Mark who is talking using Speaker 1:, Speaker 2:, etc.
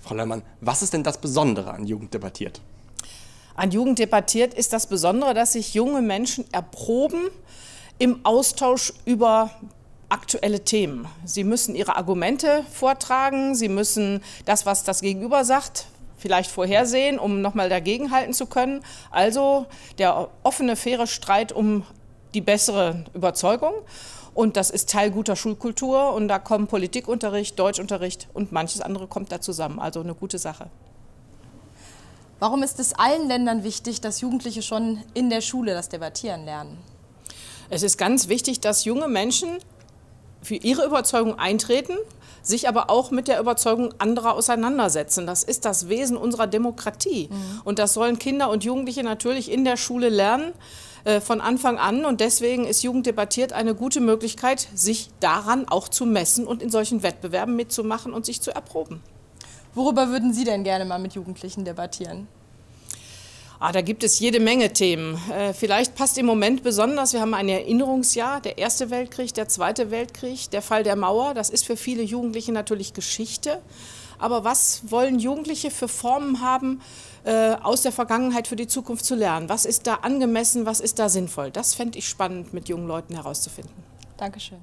Speaker 1: Frau Leumann, was ist denn das Besondere an Jugend debattiert?
Speaker 2: An Jugend debattiert ist das Besondere, dass sich junge Menschen erproben im Austausch über aktuelle Themen. Sie müssen ihre Argumente vortragen, sie müssen das, was das Gegenüber sagt, vielleicht vorhersehen, um nochmal dagegenhalten zu können. Also der offene, faire Streit um die bessere Überzeugung. Und das ist Teil guter Schulkultur und da kommen Politikunterricht, Deutschunterricht und manches andere kommt da zusammen. Also eine gute Sache.
Speaker 3: Warum ist es allen Ländern wichtig, dass Jugendliche schon in der Schule das Debattieren lernen?
Speaker 2: Es ist ganz wichtig, dass junge Menschen für ihre Überzeugung eintreten, sich aber auch mit der Überzeugung anderer auseinandersetzen. Das ist das Wesen unserer Demokratie. Mhm. Und das sollen Kinder und Jugendliche natürlich in der Schule lernen von Anfang an. Und deswegen ist Jugend debattiert eine gute Möglichkeit, sich daran auch zu messen und in solchen Wettbewerben mitzumachen und sich zu erproben.
Speaker 3: Worüber würden Sie denn gerne mal mit Jugendlichen debattieren?
Speaker 2: Ah, da gibt es jede Menge Themen. Äh, vielleicht passt im Moment besonders, wir haben ein Erinnerungsjahr, der Erste Weltkrieg, der Zweite Weltkrieg, der Fall der Mauer. Das ist für viele Jugendliche natürlich Geschichte. Aber was wollen Jugendliche für Formen haben, äh, aus der Vergangenheit für die Zukunft zu lernen? Was ist da angemessen, was ist da sinnvoll? Das fände ich spannend, mit jungen Leuten herauszufinden.
Speaker 3: Dankeschön.